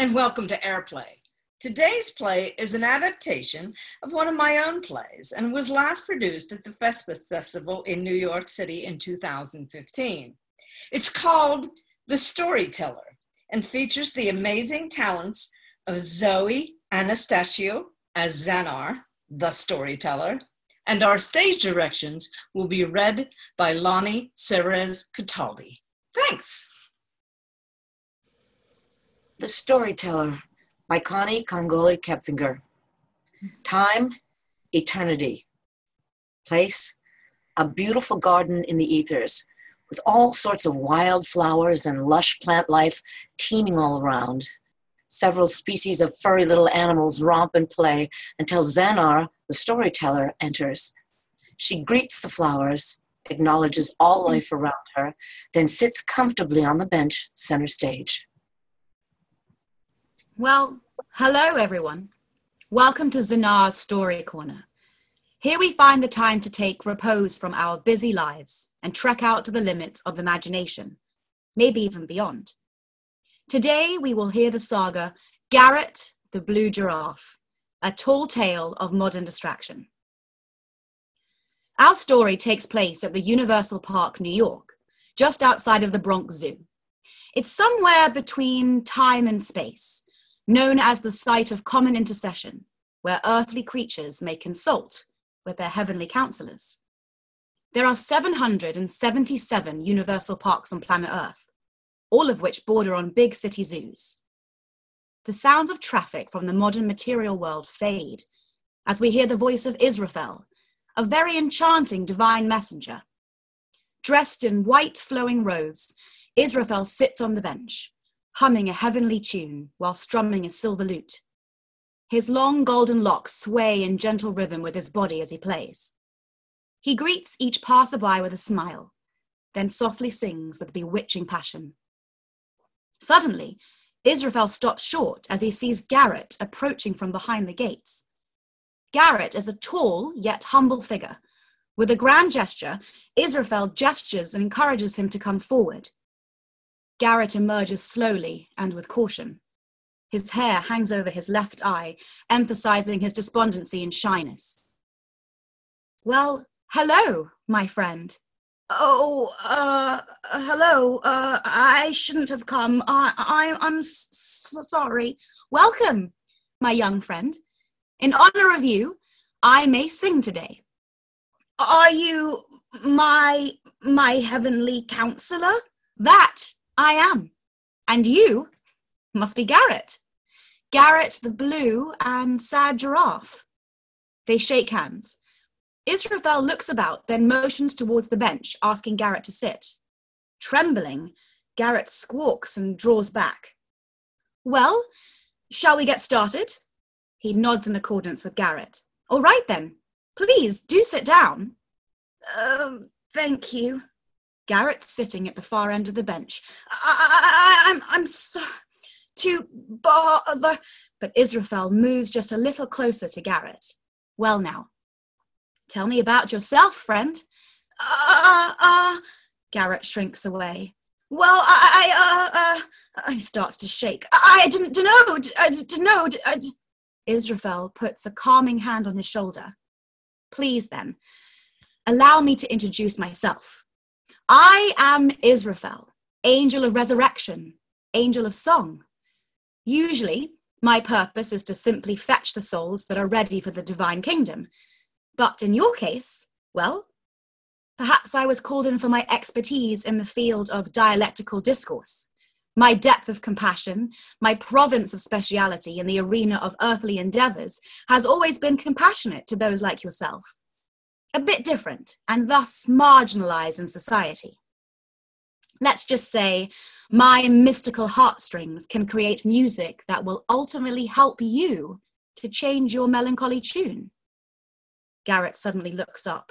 and welcome to Airplay. Today's play is an adaptation of one of my own plays and was last produced at the Thespis Festival in New York City in 2015. It's called The Storyteller and features the amazing talents of Zoe Anastassiou as Zanar, the storyteller, and our stage directions will be read by Lani Cerveris Cataldi. Thanks. The Storyteller by Coni Ciongoli Koepfinger. Time, eternity. Place, a beautiful garden in the ethers with all sorts of wild flowers and lush plant life teeming all around. Several species of furry little animals romp and play until Zanar, the storyteller, enters. She greets the flowers, acknowledges all life around her, then sits comfortably on the bench center stage. Well, hello everyone. Welcome to Zanar's Story Corner. Here we find the time to take repose from our busy lives and trek out to the limits of imagination, maybe even beyond. Today we will hear the saga Garrett the Blue Giraffe, a tall tale of modern distraction. Our story takes place at the Universal Park, New York, just outside of the Bronx Zoo. It's somewhere between time and space, known as the site of common intercession, where earthly creatures may consult with their heavenly counselors. There are 777 universal parks on planet Earth, all of which border on big city zoos. The sounds of traffic from the modern material world fade as we hear the voice of Israfel, a very enchanting divine messenger. Dressed in white flowing robes, Israfel sits on the bench, humming a heavenly tune while strumming a silver lute. His long golden locks sway in gentle rhythm with his body as he plays. He greets each passerby with a smile, then softly sings with bewitching passion. Suddenly, Israfel stops short as he sees Garrett approaching from behind the gates. Garrett is a tall yet humble figure. With a grand gesture, Israfel gestures and encourages him to come forward. Garrett emerges slowly and with caution. His hair hangs over his left eye, emphasizing his despondency and shyness. Well, hello, my friend. Oh, uh, hello. Uh, I shouldn't have come. I, I, I'm s- sorry. Welcome, my young friend. In honor of you, I may sing today. Are you my my heavenly counselor? That I am. And you must be Garrett. Garrett the blue and sad giraffe. They shake hands. Israfel looks about, then motions towards the bench, asking Garrett to sit. Trembling, Garrett squawks and draws back. Well, shall we get started? He nods in accordance with Garrett. All right then. Please do sit down. Um, thank you. Garrett sitting at the far end of the bench. I, I, I'm, I'm so to bother. But Israfel moves just a little closer to Garrett. Well, now, tell me about yourself, friend. Uh, uh, Garrett shrinks away. Well, I, uh, uh, he starts to shake. I, I didn't know, I didn't know. I, Israfel puts a calming hand on his shoulder. Please, then, allow me to introduce myself. I am Israfel, angel of resurrection, angel of song. Usually, my purpose is to simply fetch the souls that are ready for the divine kingdom. But in your case, well, perhaps I was called in for my expertise in the field of dialectical discourse, my depth of compassion, my province of speciality in the arena of earthly endeavors has always been compassionate to those like yourself a bit different and thus marginalized in society. Let's just say my mystical heartstrings can create music that will ultimately help you to change your melancholy tune. Garrett suddenly looks up.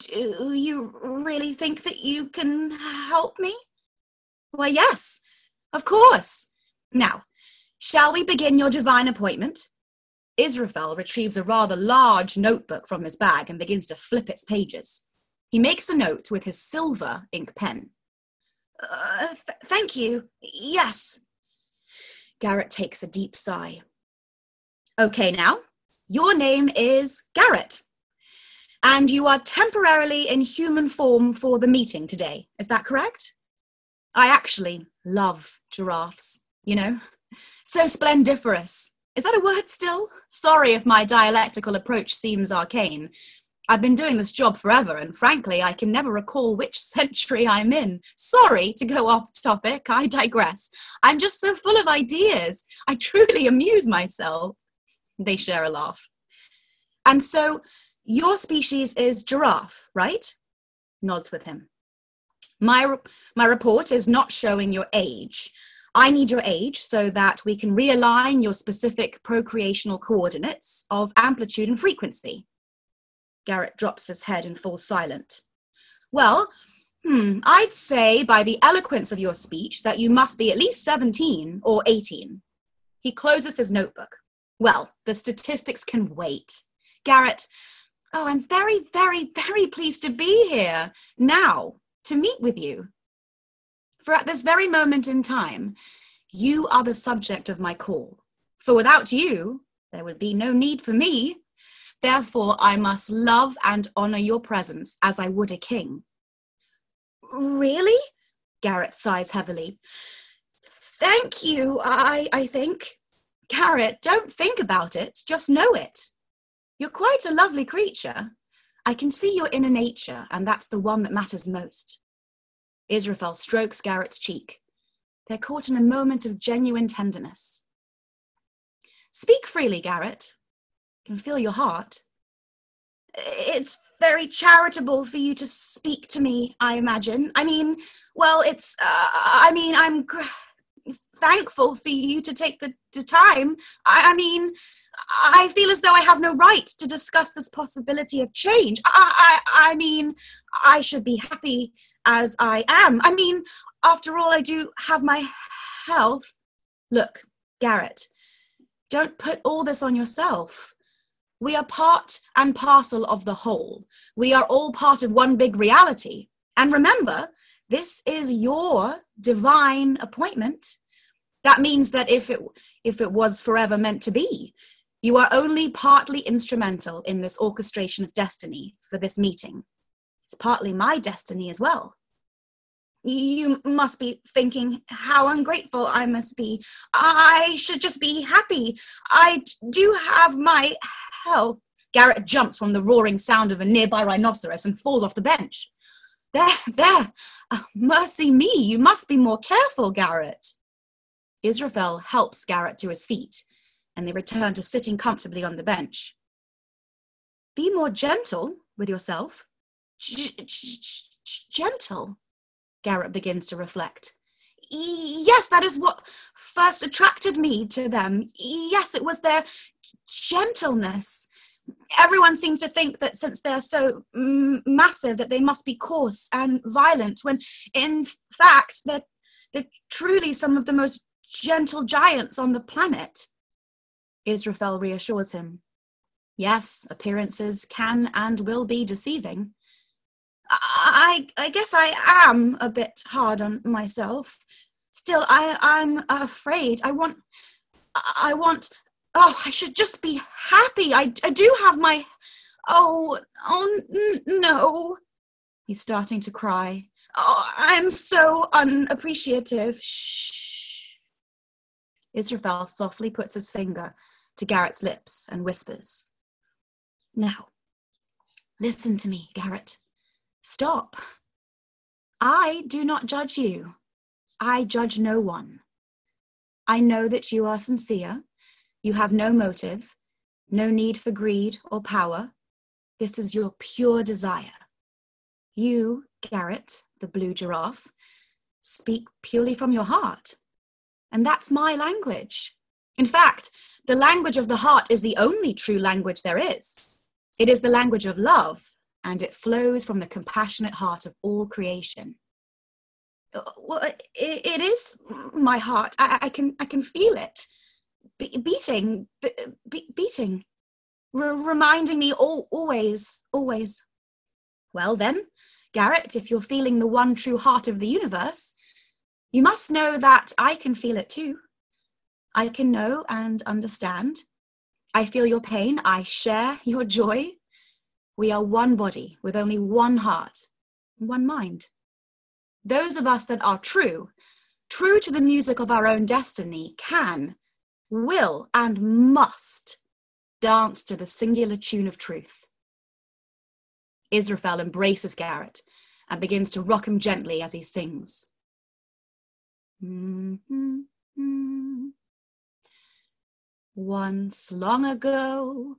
Do you really think that you can help me? Why, yes, of course. Now, shall we begin your divine appointment? Israfel retrieves a rather large notebook from his bag and begins to flip its pages. He makes a note with his silver ink pen. Uh, th- thank you. Yes. Garrett takes a deep sigh. Okay, now, your name is Garrett, and you are temporarily in human form for the meeting today. Is that correct? I actually love giraffes, you know? So splendiferous. Is that a word still? Sorry if my dialectical approach seems arcane. I've been doing this job forever, and frankly, I can never recall which century I'm in. Sorry to go off topic, I digress. I'm just so full of ideas. I truly amuse myself. They share a laugh. And so, your species is giraffe, right? Nods with him. My, my report is not showing your age. I need your age so that we can realign your specific procreational coordinates of amplitude and frequency. Garrett drops his head and falls silent. Well, hmm, I'd say by the eloquence of your speech that you must be at least 17 or 18. He closes his notebook. Well, the statistics can wait. Garrett, oh, I'm very, very, very pleased to be here now to meet with you. For at this very moment in time, you are the subject of my call. For without you, there would be no need for me. Therefore, I must love and honor your presence as I would a king. Really? Garrett sighs heavily. Thank you, I, I think. Garrett, don't think about it, just know it. You're quite a lovely creature. I can see your inner nature, and that's the one that matters most. Israfel strokes Garrett's cheek. They're caught in a moment of genuine tenderness. Speak freely, Garrett. Can feel your heart. It's very charitable for you to speak to me, I imagine. I mean, well, it's, uh, I mean, I'm gr- thankful for you to take the, the time. I, I, mean, I feel as though I have no right to discuss this possibility of change. I, I, I mean, I should be happy as I am. I mean, after all, I do have my health. Look, Garrett, don't put all this on yourself. We are part and parcel of the whole. We are all part of one big reality. And remember, this is your divine appointment. That means that if it if it was forever meant to be, you are only partly instrumental in this orchestration of destiny for this meeting. It's partly my destiny as well. You must be thinking how ungrateful I must be. I should just be happy. I do have my health. Garrett jumps from the roaring sound of a nearby rhinoceros and falls off the bench. There, there. Oh, mercy me, you must be more careful, Garrett. Israfel helps Garrett to his feet, and they return to sitting comfortably on the bench. Be more gentle with yourself. gentle, Garrett begins to reflect. Yes, that is what first attracted me to them. Yes, it was their gentleness everyone seems to think that since they're so massive that they must be coarse and violent when in fact they're, they're truly some of the most gentle giants on the planet. Israfel reassures him. Yes appearances can and will be deceiving. I i guess i am a bit hard on myself. Still i i'm afraid. I want i want oh, I should just be happy. I, I do have my. Oh, oh, n- no. He's starting to cry. Oh, I'm so unappreciative. Shh. Israfel softly puts his finger to Garrett's lips and whispers. Now, listen to me, Garrett. Stop. I do not judge you. I judge no one. I know that you are sincere you have no motive, no need for greed or power. This is your pure desire. You, Garrett, the blue giraffe, speak purely from your heart. And that's my language. In fact, the language of the heart is the only true language there is. It is the language of love, and it flows from the compassionate heart of all creation. Uh, well, it, it is my heart. I, I, can I can feel it be- beating, be- beating, reminding me all, always, always. Well, then, Garrett, if you're feeling the one true heart of the universe, you must know that I can feel it too. I can know and understand. I feel your pain. I share your joy. We are one body with only one heart, one mind. Those of us that are true, true to the music of our own destiny, can, will, and must dance to the singular tune of truth. Israfel embraces Garrett and begins to rock him gently as he sings. Mm-hmm. Once long ago,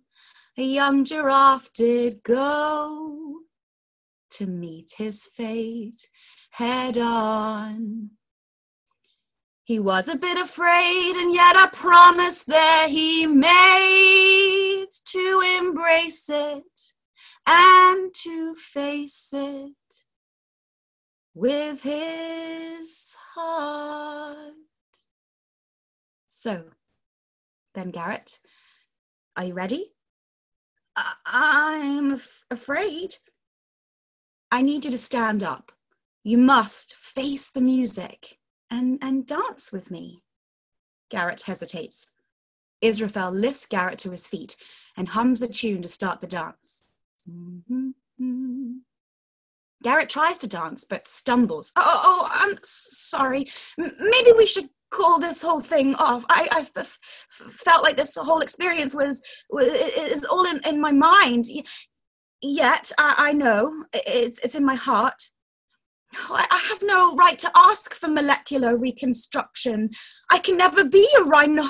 a young giraffe did go to meet his fate head on. He was a bit afraid, and yet a promise there he made to embrace it and to face it with his heart. So, then, Garrett, are you ready? I- I'm af- afraid. I need you to stand up. You must face the music and, and dance with me. Garrett hesitates. Israfel lifts Garrett to his feet and hums the tune to start the dance. Mm-hmm. Garrett tries to dance but stumbles. Oh, oh I'm sorry. M- maybe we should call this whole thing off. I, I f- f- felt like this whole experience was, was is all in, in my mind. Yet I, I know it's it's in my heart. I have no right to ask for molecular reconstruction. I can never be a rhino.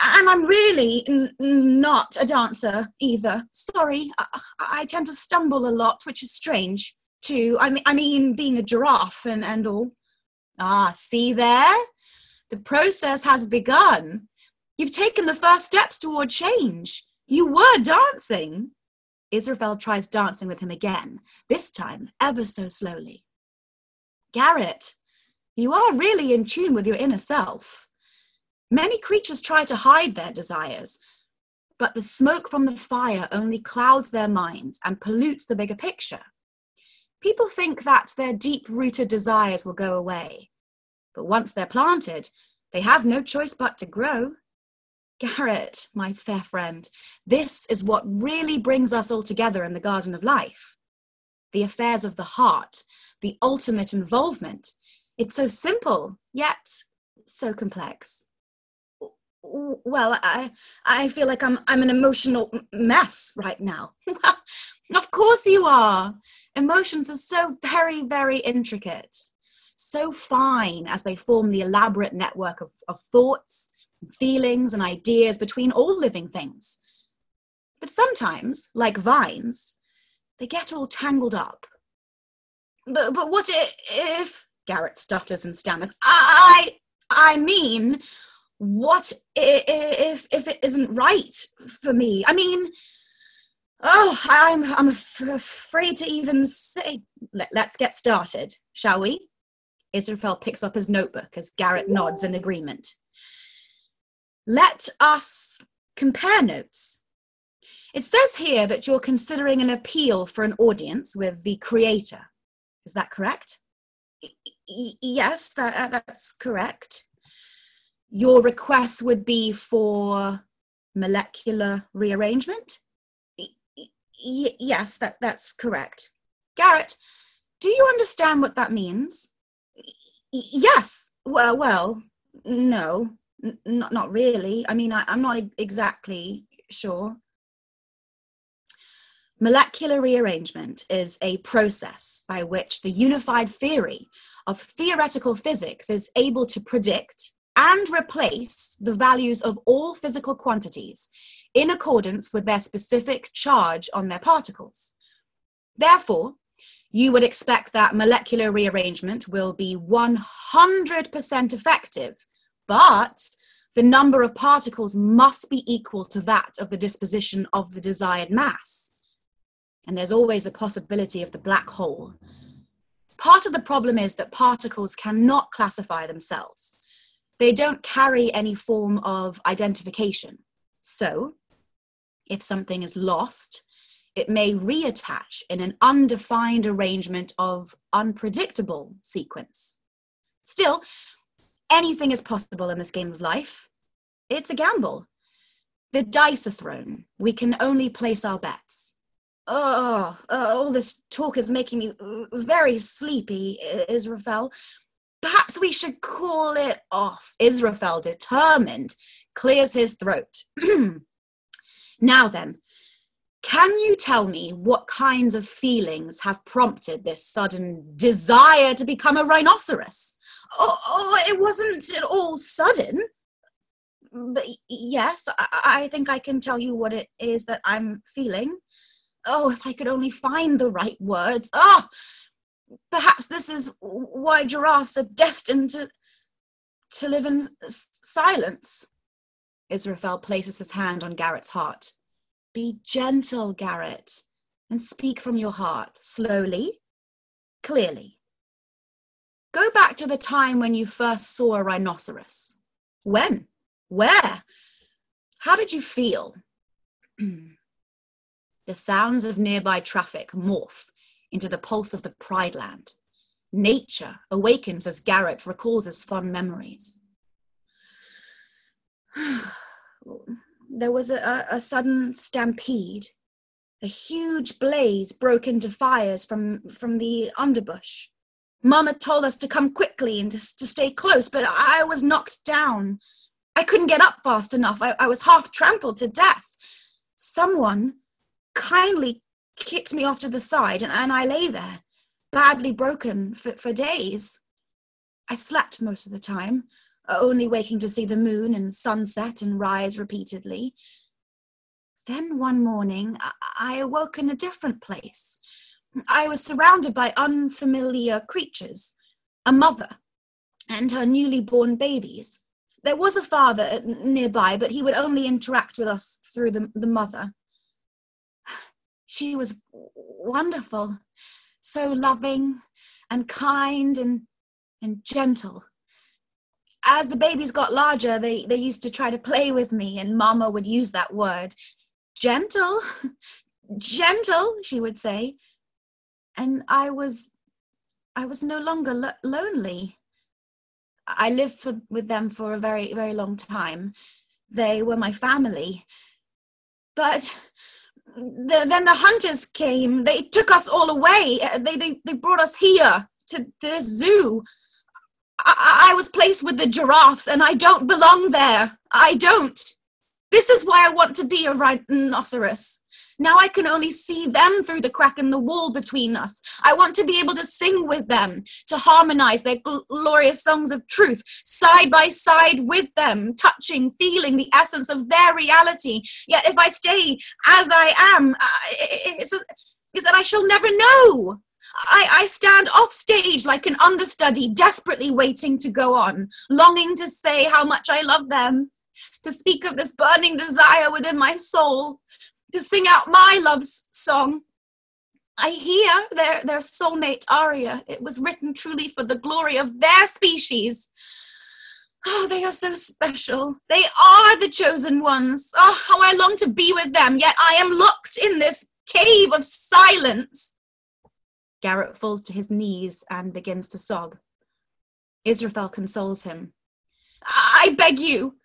And I'm really n- not a dancer either. Sorry, I-, I tend to stumble a lot, which is strange too. I mean, I mean, being a giraffe and, and all. Ah, see there? The process has begun. You've taken the first steps toward change. You were dancing. Israfel tries dancing with him again, this time ever so slowly. Garrett, you are really in tune with your inner self. Many creatures try to hide their desires, but the smoke from the fire only clouds their minds and pollutes the bigger picture. People think that their deep rooted desires will go away, but once they're planted, they have no choice but to grow. Garrett, my fair friend, this is what really brings us all together in the Garden of Life. The affairs of the heart, the ultimate involvement. It's so simple, yet so complex. Well, I, I feel like I'm, I'm an emotional mess right now. of course you are. Emotions are so very, very intricate, so fine as they form the elaborate network of, of thoughts, feelings, and ideas between all living things. But sometimes, like vines, they get all tangled up. But, but what if, Garrett stutters and stammers, I, I mean, what if, if it isn't right for me? I mean, oh, I'm, I'm afraid to even say. Let, let's get started, shall we? Israfel picks up his notebook as Garrett nods in agreement. Let us compare notes. It says here that you're considering an appeal for an audience with the creator. Is that correct? Yes, that, uh, that's correct. Your request would be for molecular rearrangement? Yes, that, that's correct. Garrett, do you understand what that means? Yes. Well, well, no, not not really. I mean, I, I'm not exactly sure. Molecular rearrangement is a process by which the unified theory of theoretical physics is able to predict and replace the values of all physical quantities in accordance with their specific charge on their particles. Therefore, you would expect that molecular rearrangement will be 100% effective, but the number of particles must be equal to that of the disposition of the desired mass and there's always the possibility of the black hole. Part of the problem is that particles cannot classify themselves. They don't carry any form of identification. So, if something is lost, it may reattach in an undefined arrangement of unpredictable sequence. Still, anything is possible in this game of life. It's a gamble. The dice are thrown. We can only place our bets. Oh, uh, all this talk is making me very sleepy, Israfel. Perhaps we should call it off. Israfel, determined, clears his throat. now then, can you tell me what kinds of feelings have prompted this sudden desire to become a rhinoceros? Oh, oh it wasn't at all sudden. But yes, I, I think I can tell you what it is that I'm feeling. Oh, if I could only find the right words. Ah, oh, perhaps this is why giraffes are destined to, to live in silence. Israfel places his hand on Garrett's heart. Be gentle, Garrett, and speak from your heart, slowly, clearly. Go back to the time when you first saw a rhinoceros. When? Where? How did you feel? The sounds of nearby traffic morph into the pulse of the Pride Land. Nature awakens as Garrett recalls his fond memories. there was a, a, sudden stampede. A huge blaze broke into fires from, from the underbush. Mama told us to come quickly and to, to stay close, but I was knocked down. I couldn't get up fast enough. I, I was half trampled to death. Someone kindly kicked me off to the side, and, and I lay there, badly broken for, for days. I slept most of the time, only waking to see the moon and sunset and rise repeatedly. Then one morning, I awoke in a different place. I was surrounded by unfamiliar creatures a mother and her newly born babies. There was a father nearby, but he would only interact with us through the, the mother she was wonderful, so loving and kind and, and gentle. As the babies got larger, they, they used to try to play with me, and Mama would use that word. Gentle, gentle, she would say. And I was, I was no longer lo- lonely. I lived for, with them for a very, very long time. They were my family. But the, then the hunters came. They took us all away. Uh, they they, they brought us here to this zoo. I, I was placed with the giraffes, and I don't belong there. I don't. This is why I want to be a rhinoceros. Now I can only see them through the crack in the wall between us. I want to be able to sing with them, to harmonize their gl- glorious songs of truth, side by side with them, touching, feeling the essence of their reality. Yet if I stay as I am, it's, that I shall never know. I, I, stand off stage like an understudy, desperately waiting to go on, longing to say how much I love them, to speak of this burning desire within my soul, to sing out my love song. I hear their, their soulmate aria. It was written truly for the glory of their species. Oh, they are so special. They are the chosen ones. Oh, how I long to be with them, yet I am locked in this cave of silence. Garrett falls to his knees and begins to sob. Israfel consoles him. I beg you,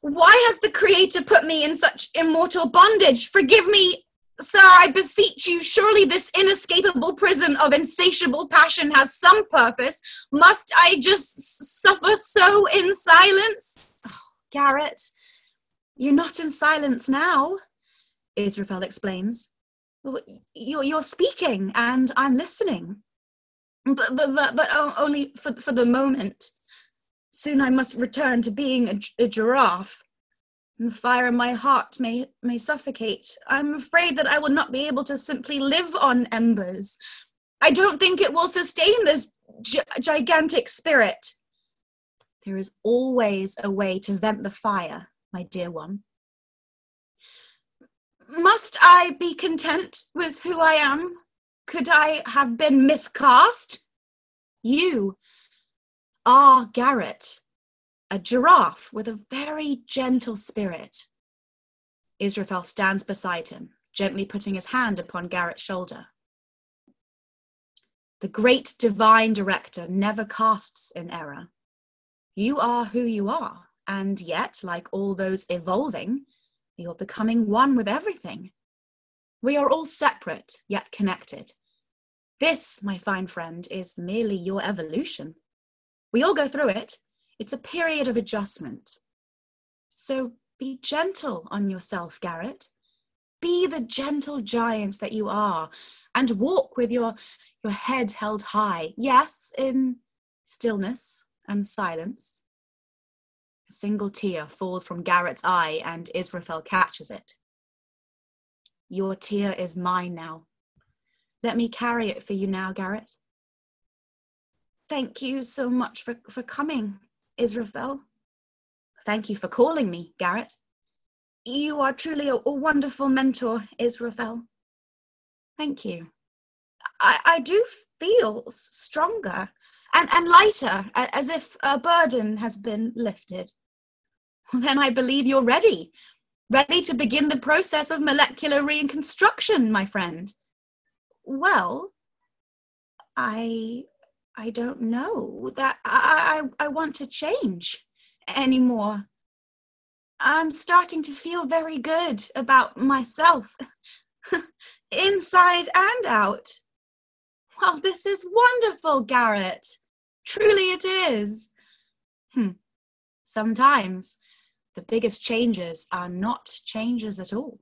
why has the Creator put me in such immortal bondage? Forgive me, sir, I beseech you. Surely this inescapable prison of insatiable passion has some purpose. Must I just suffer so in silence? Oh, Garrett, you're not in silence now, Israfel explains. You're, you're speaking and I'm listening. But, but, but, but only for, for the moment. Soon I must return to being a, a giraffe. And the fire in my heart may, may suffocate. I'm afraid that I will not be able to simply live on embers. I don't think it will sustain this gi- gigantic spirit. There is always a way to vent the fire, my dear one. Must I be content with who I am? Could I have been miscast? You are Garrett, a giraffe with a very gentle spirit. Israfel stands beside him, gently putting his hand upon Garrett's shoulder. The great divine director never casts in error. You are who you are, And yet, like all those evolving, you're becoming one with everything. We are all separate, yet connected. This, my fine friend, is merely your evolution. We all go through it. It's a period of adjustment. So be gentle on yourself, Garrett. Be the gentle giant that you are and walk with your, your head held high. Yes, in stillness and silence. A single tear falls from Garrett's eye and Israfel catches it. Your tear is mine now. Let me carry it for you now, Garrett. Thank you so much for, for coming, Israfel. Thank you for calling me, Garrett. You are truly a, a wonderful mentor, Israfel. Thank you. I, I do feel stronger and, and lighter, as if a burden has been lifted. then I believe you're ready. Ready to begin the process of molecular reconstruction, my friend. Well, I I don't know that I, I, I want to change anymore. I'm starting to feel very good about myself, inside and out. Well, this is wonderful, Garrett. Truly it is. Hmm. Sometimes the biggest changes are not changes at all.